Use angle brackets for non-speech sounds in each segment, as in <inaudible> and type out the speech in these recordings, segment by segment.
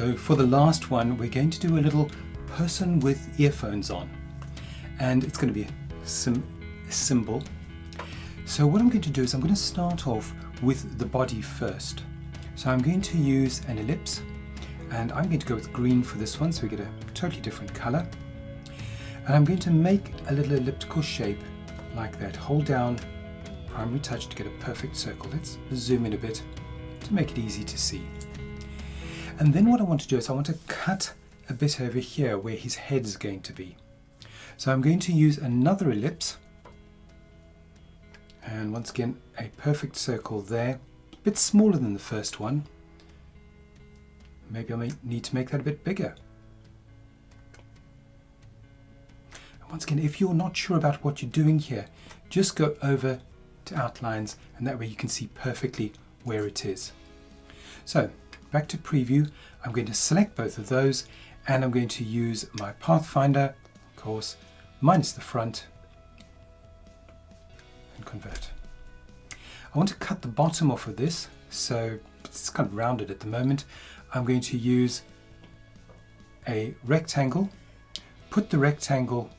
So for the last one, we're going to do a little person with earphones on. And it's going to be a, sim symbol. So what I'm going to do is I'm going to start off with the body first. So I'm going to use an ellipse and I'm going to go with green for this one so we get a totally different color. And I'm going to make a little elliptical shape like that. Hold down primary touch to get a perfect circle. Let's zoom in a bit to make it easy to see. And then what I want to do is I want to cut a bit over here where his head is going to be. So I'm going to use another ellipse and once again a perfect circle there, a bit smaller than the first one. Maybe I may need to make that a bit bigger. Once again, if you're not sure about what you're doing here, just go over to outlines and that way you can see perfectly where it is. So back to preview, I'm going to select both of those and I'm going to use my Pathfinder, of course, minus the front and convert. I want to cut the bottom off of this, so it's kind of rounded at the moment. I'm going to use a rectangle, put the rectangle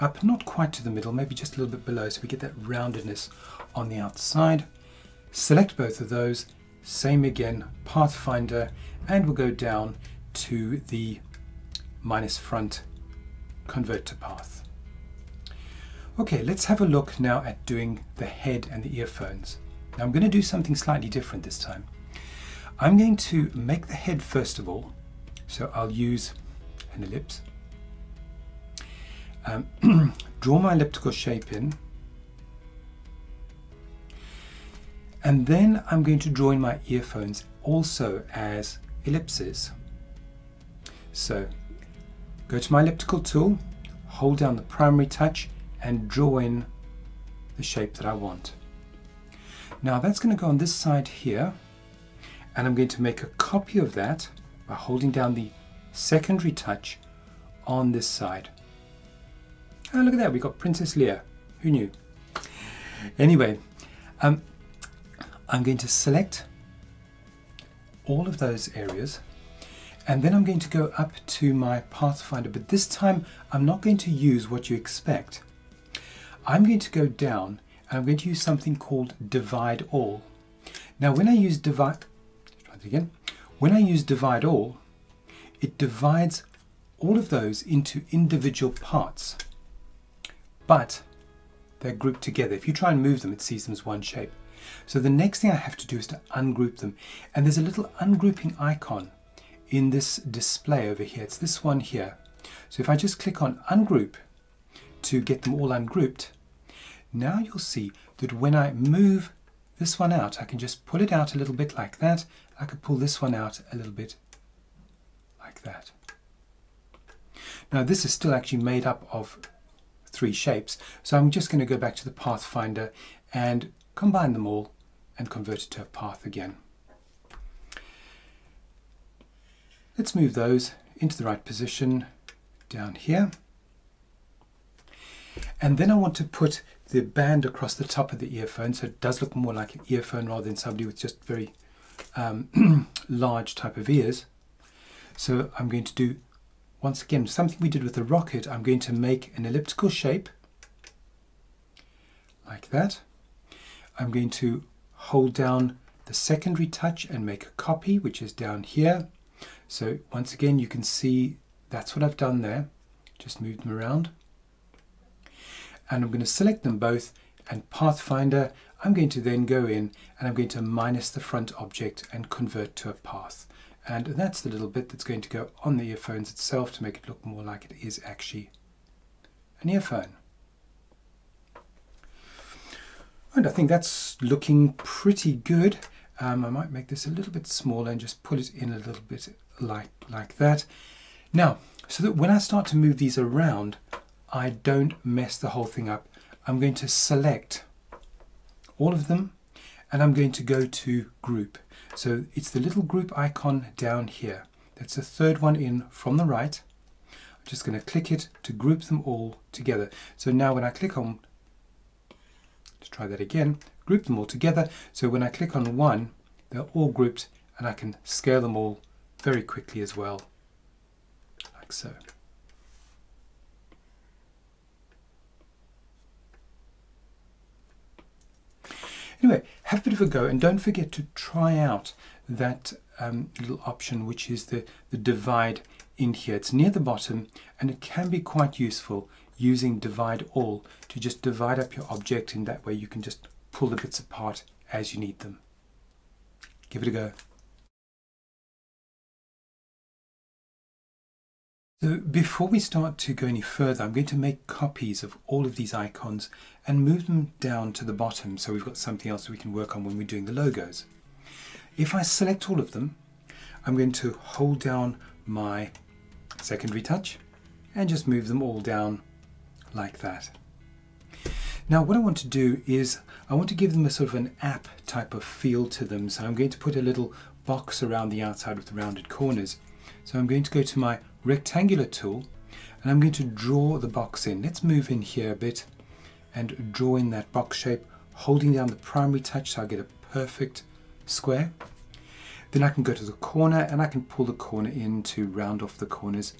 up, not quite to the middle, maybe just a little bit below, so we get that roundedness on the outside. Select both of those same again, Pathfinder, and we'll go down to the minus front, convert to path. Okay, let's have a look now at doing the head and the earphones. Now I'm going to do something slightly different this time. I'm going to make the head first of all, so I'll use an ellipse, um, <clears throat> draw my elliptical shape in, And then I'm going to draw in my earphones also as ellipses. So go to my elliptical tool, hold down the primary touch and draw in the shape that I want. Now that's going to go on this side here and I'm going to make a copy of that by holding down the secondary touch on this side. Oh, look at that, we've got Princess Leia. Who knew? Anyway, um, I'm going to select all of those areas and then I'm going to go up to my Pathfinder but this time I'm not going to use what you expect. I'm going to go down and I'm going to use something called divide all. Now when I use divide, try it again, when I use divide all it divides all of those into individual parts but they're grouped together. If you try and move them it sees them as one shape. So the next thing I have to do is to ungroup them. And there's a little ungrouping icon in this display over here. It's this one here. So if I just click on ungroup to get them all ungrouped, now you'll see that when I move this one out, I can just pull it out a little bit like that. I could pull this one out a little bit like that. Now this is still actually made up of three shapes. So I'm just going to go back to the Pathfinder and combine them all and convert it to a path again. Let's move those into the right position down here. And then I want to put the band across the top of the earphone so it does look more like an earphone rather than somebody with just very um, <clears throat> large type of ears. So I'm going to do, once again, something we did with the rocket. I'm going to make an elliptical shape like that. I'm going to hold down the secondary touch and make a copy, which is down here. So once again, you can see that's what I've done there. Just moved them around. And I'm going to select them both and Pathfinder, I'm going to then go in and I'm going to minus the front object and convert to a path. And that's the little bit that's going to go on the earphones itself to make it look more like it is actually an earphone. And I think that's looking pretty good. Um, I might make this a little bit smaller and just pull it in a little bit like, like that. Now, so that when I start to move these around, I don't mess the whole thing up. I'm going to select all of them and I'm going to go to group. So it's the little group icon down here. That's the third one in from the right. I'm just going to click it to group them all together. So now when I click on Let's try that again. Group them all together. So when I click on one, they're all grouped and I can scale them all very quickly as well, like so. Anyway, have a bit of a go and don't forget to try out that um, little option which is the, the divide in here. It's near the bottom and it can be quite useful using divide all to just divide up your object in that way you can just pull the bits apart as you need them. Give it a go. So before we start to go any further, I'm going to make copies of all of these icons and move them down to the bottom so we've got something else we can work on when we're doing the logos. If I select all of them, I'm going to hold down my secondary touch and just move them all down like that. Now what I want to do is I want to give them a sort of an app type of feel to them. So I'm going to put a little box around the outside with the rounded corners. So I'm going to go to my rectangular tool and I'm going to draw the box in. Let's move in here a bit and draw in that box shape, holding down the primary touch so I get a perfect square. Then I can go to the corner and I can pull the corner in to round off the corners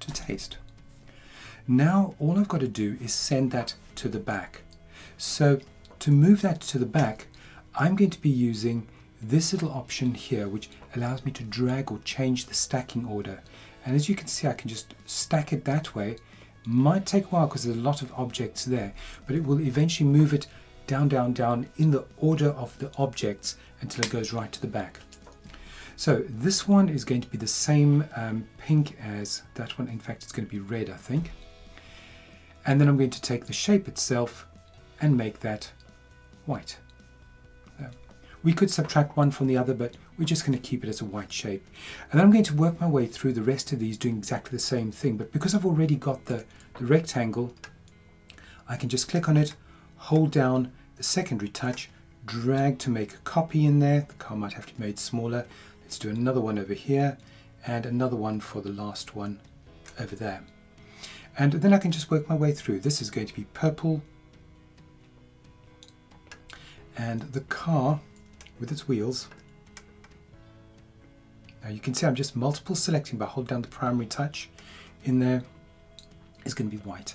to taste. Now all I've got to do is send that to the back. So to move that to the back, I'm going to be using this little option here which allows me to drag or change the stacking order. And as you can see I can just stack it that way. Might take a while because there's a lot of objects there but it will eventually move it down down down in the order of the objects until it goes right to the back. So this one is going to be the same um, pink as that one. In fact it's going to be red I think and then I'm going to take the shape itself and make that white we could subtract one from the other, but we're just going to keep it as a white shape. And then I'm going to work my way through the rest of these doing exactly the same thing. But because I've already got the, the rectangle, I can just click on it, hold down the secondary touch, drag to make a copy in there. The car might have to be made smaller. Let's do another one over here and another one for the last one over there. And then I can just work my way through. This is going to be purple. And the car with its wheels. Now you can see I'm just multiple selecting by holding down the primary touch in there is going to be white.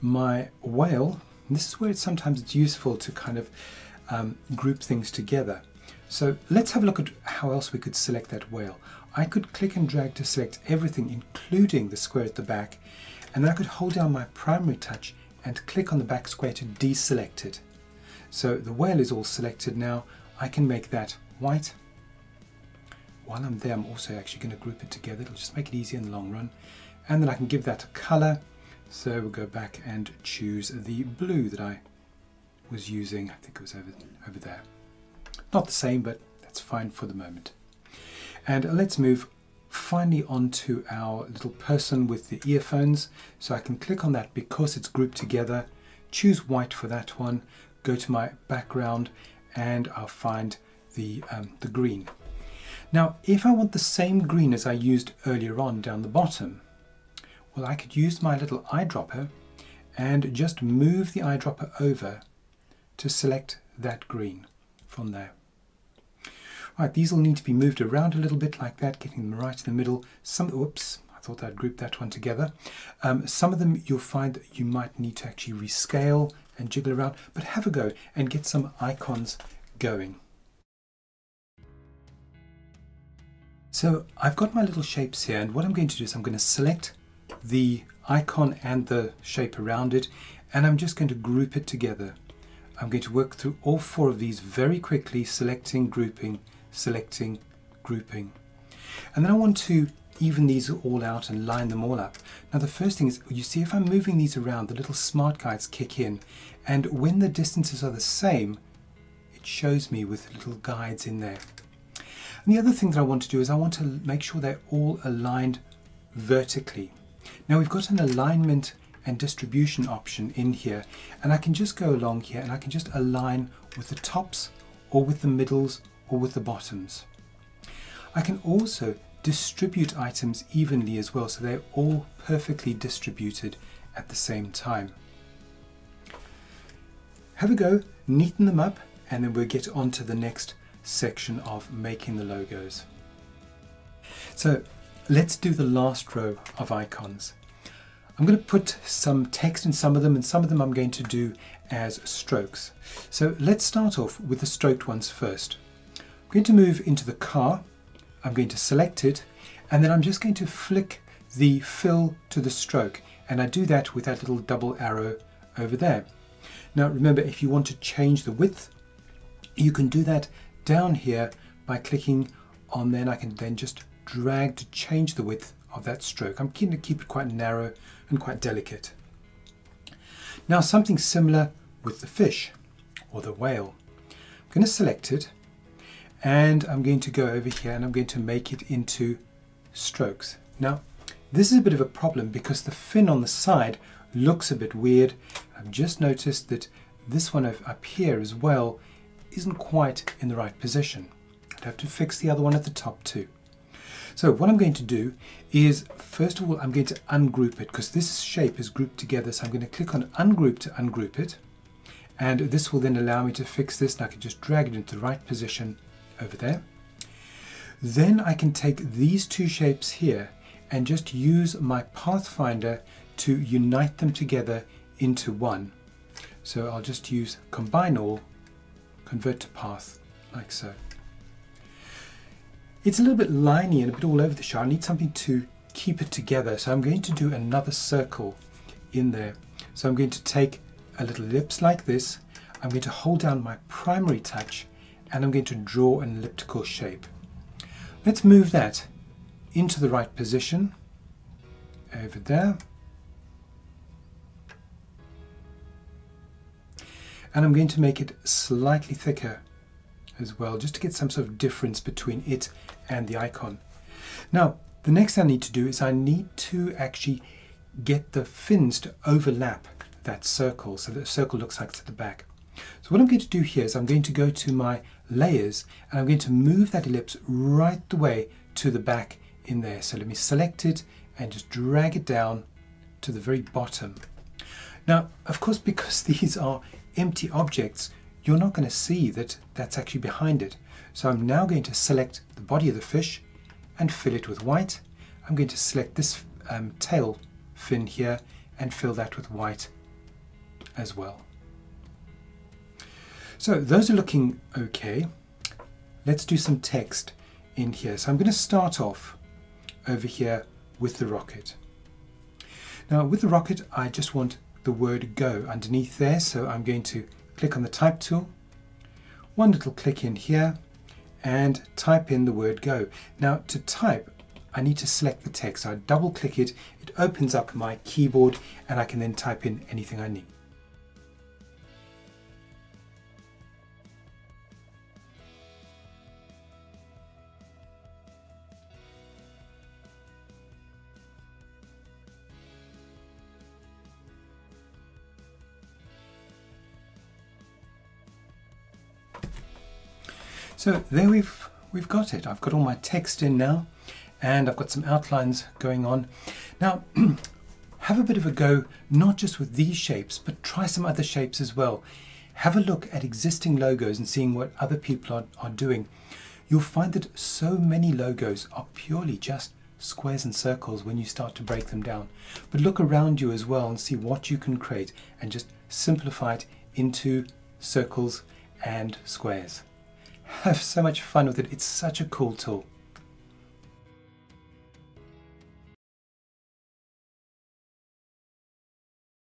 My whale, this is where it's sometimes it's useful to kind of um, group things together. So let's have a look at how else we could select that whale. I could click and drag to select everything, including the square at the back, and then I could hold down my primary touch and click on the back square to deselect it. So the whale is all selected now. I can make that white. While I'm there, I'm also actually going to group it together. It'll just make it easier in the long run. And then I can give that a color. So we'll go back and choose the blue that I was using. I think it was over, over there. Not the same, but that's fine for the moment. And let's move finally onto our little person with the earphones. So I can click on that because it's grouped together. Choose white for that one go to my background and I'll find the, um, the green. Now, if I want the same green as I used earlier on down the bottom, well, I could use my little eyedropper and just move the eyedropper over to select that green from there. Right, these will need to be moved around a little bit like that, getting them right in the middle. Some, whoops, I thought I'd group that one together. Um, some of them you'll find that you might need to actually rescale and jiggle around, but have a go and get some icons going. So I've got my little shapes here and what I'm going to do is I'm going to select the icon and the shape around it and I'm just going to group it together. I'm going to work through all four of these very quickly, selecting, grouping, selecting, grouping. And then I want to even these all out and line them all up. Now the first thing is, you see if I'm moving these around, the little smart guides kick in, and when the distances are the same, it shows me with little guides in there. And the other thing that I want to do is I want to make sure they're all aligned vertically. Now we've got an alignment and distribution option in here, and I can just go along here and I can just align with the tops or with the middles or with the bottoms. I can also distribute items evenly as well so they're all perfectly distributed at the same time. Have a go, neaten them up and then we'll get on to the next section of making the logos. So let's do the last row of icons. I'm going to put some text in some of them and some of them I'm going to do as strokes. So let's start off with the stroked ones first. Going to move into the car, I'm going to select it and then I'm just going to flick the fill to the stroke and I do that with that little double arrow over there. Now remember if you want to change the width you can do that down here by clicking on then I can then just drag to change the width of that stroke. I'm keen to keep it quite narrow and quite delicate. Now something similar with the fish or the whale. I'm going to select it and I'm going to go over here and I'm going to make it into strokes. Now this is a bit of a problem because the fin on the side looks a bit weird. I've just noticed that this one up here as well isn't quite in the right position. I'd have to fix the other one at the top too. So what I'm going to do is, first of all, I'm going to ungroup it because this shape is grouped together. So I'm going to click on ungroup to ungroup it. And this will then allow me to fix this. And I can just drag it into the right position over there. Then I can take these two shapes here and just use my Pathfinder to unite them together into one. So I'll just use combine all, convert to path, like so. It's a little bit liney and a bit all over the show. I need something to keep it together. So I'm going to do another circle in there. So I'm going to take a little ellipse like this. I'm going to hold down my primary touch and I'm going to draw an elliptical shape. Let's move that into the right position over there. And I'm going to make it slightly thicker as well, just to get some sort of difference between it and the icon. Now, the next thing I need to do is I need to actually get the fins to overlap that circle, so the circle looks like it's at the back. So what I'm going to do here is I'm going to go to my layers and I'm going to move that ellipse right the way to the back in there. So let me select it and just drag it down to the very bottom. Now, of course, because <laughs> these are empty objects, you're not going to see that that's actually behind it. So I'm now going to select the body of the fish and fill it with white. I'm going to select this um, tail fin here and fill that with white as well. So those are looking okay. Let's do some text in here. So I'm going to start off over here with the rocket. Now with the rocket I just want the word go underneath there so I'm going to click on the type tool, one little click in here and type in the word go. Now to type I need to select the text. I double click it, it opens up my keyboard and I can then type in anything I need. So there we've, we've got it. I've got all my text in now and I've got some outlines going on. Now, <clears throat> have a bit of a go, not just with these shapes, but try some other shapes as well. Have a look at existing logos and seeing what other people are, are doing. You'll find that so many logos are purely just squares and circles when you start to break them down. But look around you as well and see what you can create and just simplify it into circles and squares <laughs> have so much fun with it. It's such a cool tool.